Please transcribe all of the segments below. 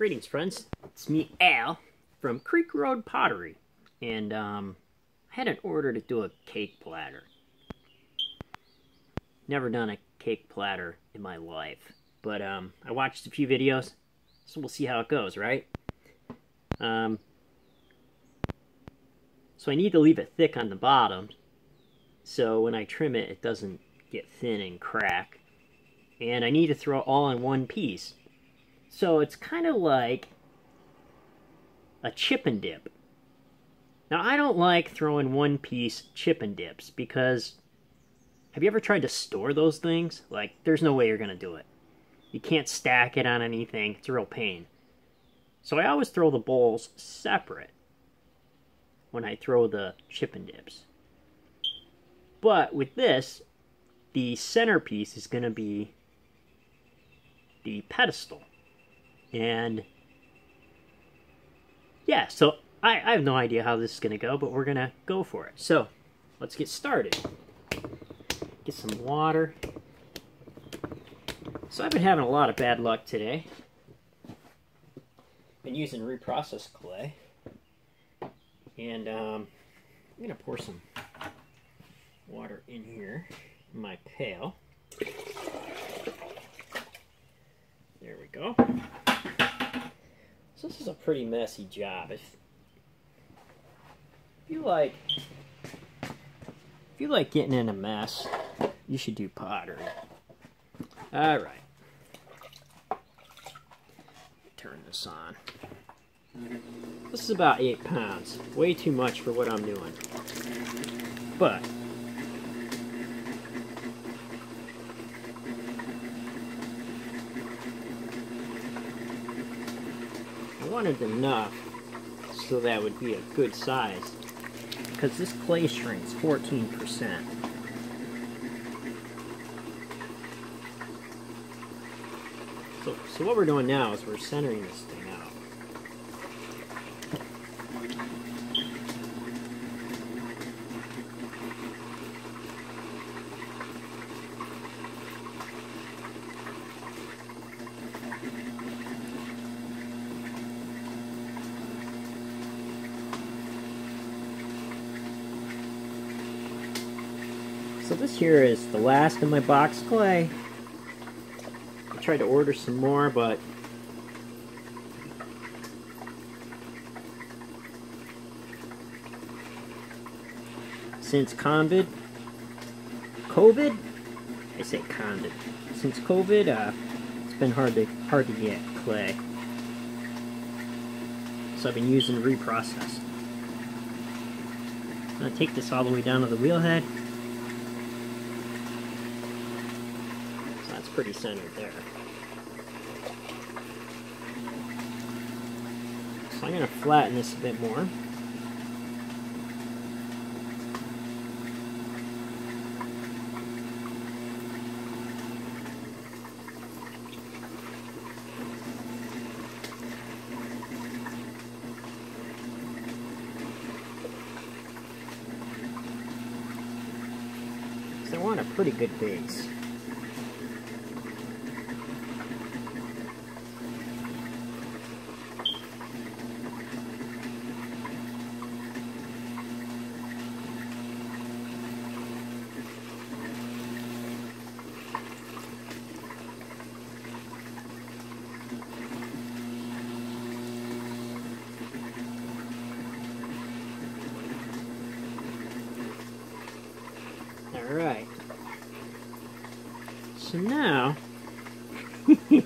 Greetings, friends. It's me, Al, from Creek Road Pottery. And, um, I had an order to do a cake platter. Never done a cake platter in my life. But, um, I watched a few videos, so we'll see how it goes, right? Um, so I need to leave it thick on the bottom, so when I trim it, it doesn't get thin and crack. And I need to throw it all in one piece. So it's kind of like a chip and dip. Now, I don't like throwing one piece chip and dips because have you ever tried to store those things? Like, there's no way you're going to do it. You can't stack it on anything, it's a real pain. So I always throw the bowls separate when I throw the chip and dips. But with this, the centerpiece is going to be the pedestal. And yeah, so I, I have no idea how this is going to go, but we're going to go for it. So let's get started. Get some water. So I've been having a lot of bad luck today. Been using reprocessed clay. And um, I'm going to pour some water in here in my pail. There we go. So this is a pretty messy job. If, you like if you like getting in a mess, you should do pottery. Alright. Turn this on. This is about eight pounds. Way too much for what I'm doing. But wanted enough so that would be a good size because this clay shrinks 14%. So, so what we're doing now is we're centering this thing out. So this here is the last of my box clay. I tried to order some more, but since COVID, COVID, I say COVID. Since COVID, uh, it's been hard to hard to get clay. So I've been using reprocessed. I'm gonna take this all the way down to the wheel head. Pretty centered there. So I'm going to flatten this a bit more. So I want a pretty good base. Alright. So now, you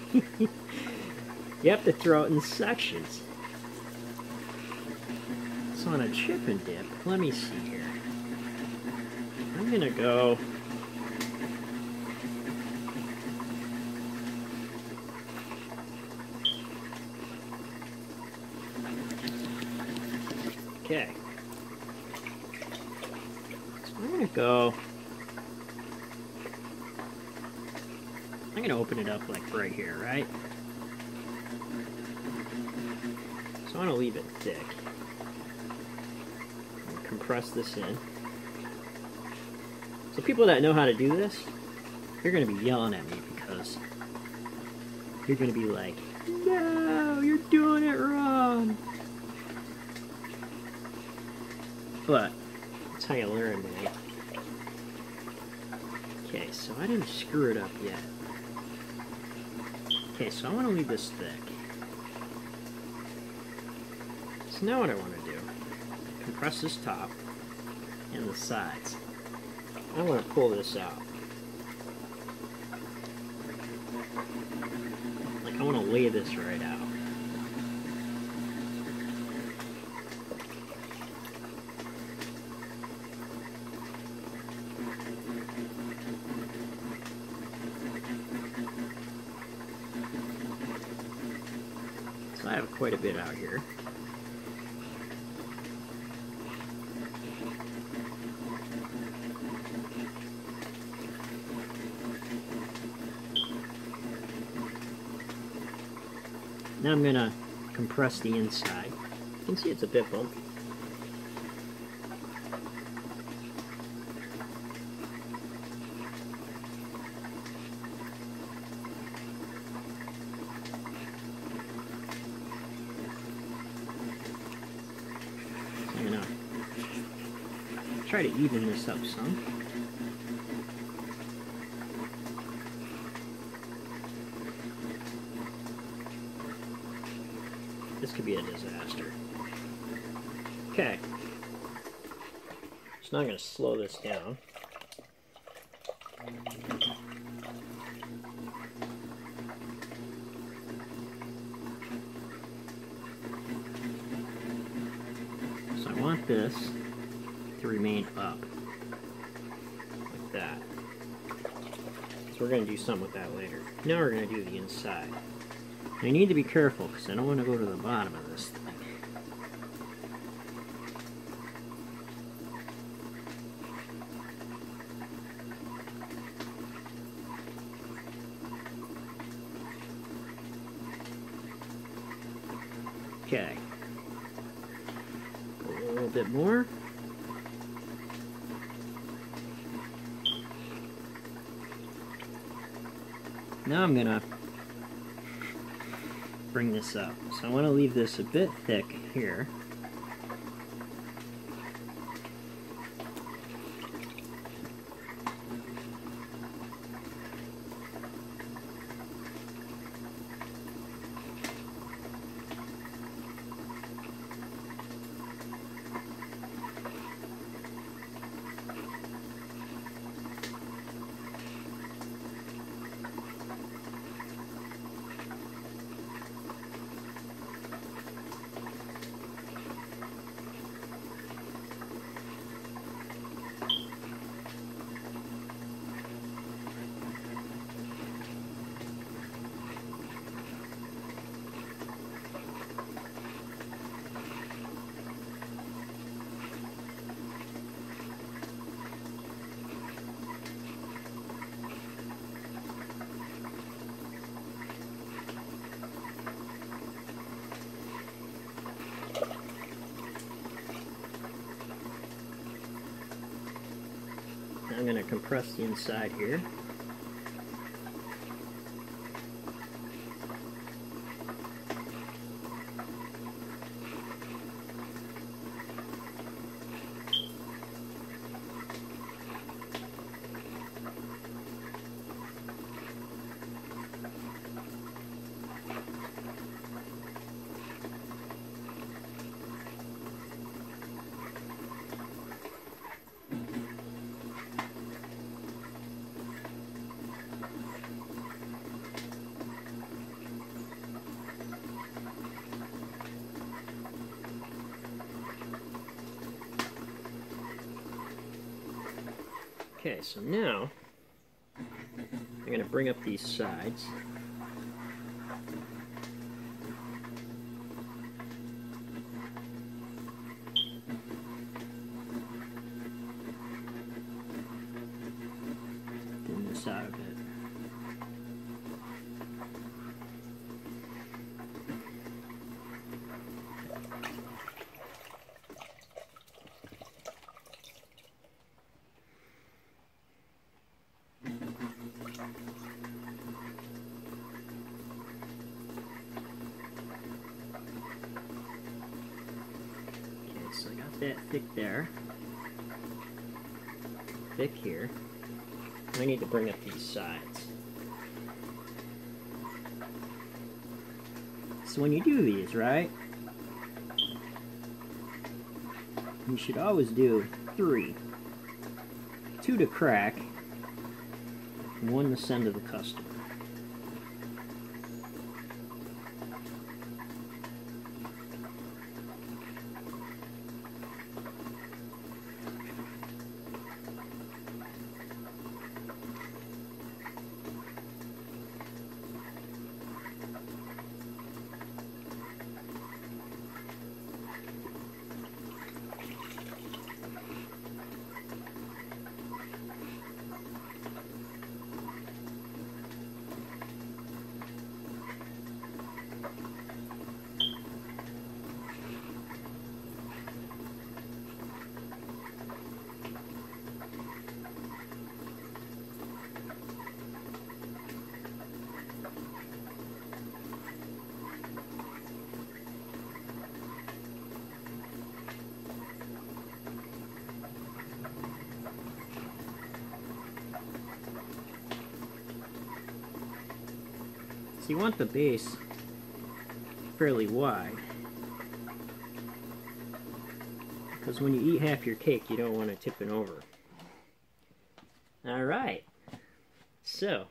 have to throw it in sections. So on a chip and dip, let me see here. I'm gonna go Okay. So I'm gonna go To open it up like right here, right? So I'm gonna leave it thick. Compress this in. So people that know how to do this, you're to be yelling at me because you're to be like, no, you're doing it wrong. But, that's how you learn, man. Okay, so I didn't screw it up yet. Okay, so I want to leave this thick. So now what I want to do, compress this top and the sides. I want to pull this out. Like I want to lay this right out. I have quite a bit out here. Now I'm going to compress the inside. You can see it's a bit bumpy. So I'm going to try to even this up some. This could be a disaster. Okay. Now I'm going to slow this down. So I want this to remain up. Like that. So we're going to do something with that later. Now we're going to do the inside. I need to be careful because I don't want to go to the bottom of this thing. Okay. A little bit more. Now I'm gonna bring this up. So I want to leave this a bit thick here. I'm going to compress the inside here. Okay, so now I'm going to bring up these sides. Thin this out a bit. That thick there. Thick here. I need to bring up these sides. So when you do these, right, you should always do three. Two to crack, one to send to the customer. So you want the base fairly wide. Because when you eat half your cake, you don't want to tip it over. Alright. So,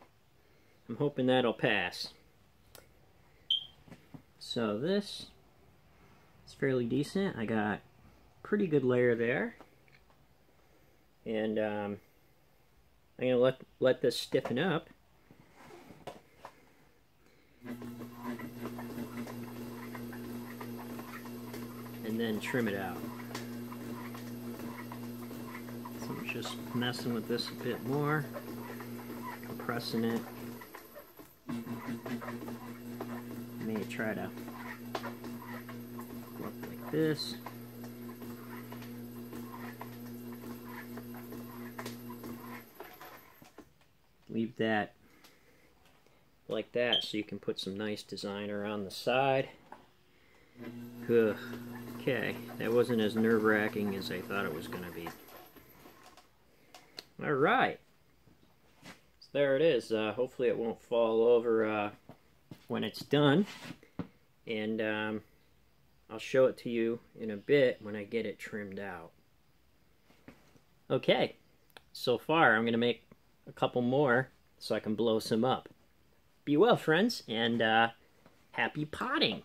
I'm hoping that'll pass. So this is fairly decent. I got pretty good layer there. And um, I'm going to let, let this stiffen up. And then trim it out. So I'm just messing with this a bit more, compressing it. May try to work like this. Leave that like that so you can put some nice designer on the side. Ugh. Okay, that wasn't as nerve-wracking as I thought it was going to be. Alright. So there it is. Uh, hopefully it won't fall over uh, when it's done. And um, I'll show it to you in a bit when I get it trimmed out. Okay, so far I'm going to make a couple more so I can blow some up. Be well, friends, and uh, happy potting!